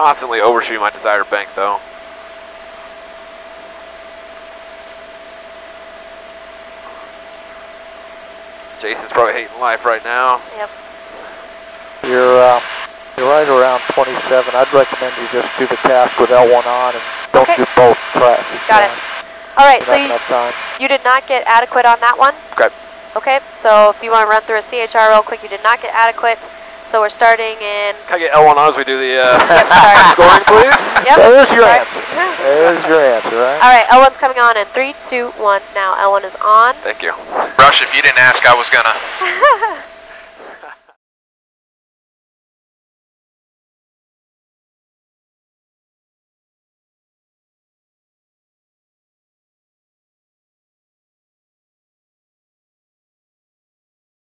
constantly overshooting my desired bank though. Jason's probably hating life right now. Yep. You're, uh, you're right around 27. I'd recommend you just do the task with L1 on and don't Okay. do both tracks. Got it. All right, so you, you did not get adequate on that one? Okay. Okay, so if you want to run through a CHR real quick, you did not get adequate. So we're starting in, Can I get L1 on as we do the uh, scoring, please? yep. There's your sorry. answer. There's your answer, right? All right, L1's coming on in three, two, one. Now L1 is on. Thank you. Rush, if you didn't ask, I was gonna.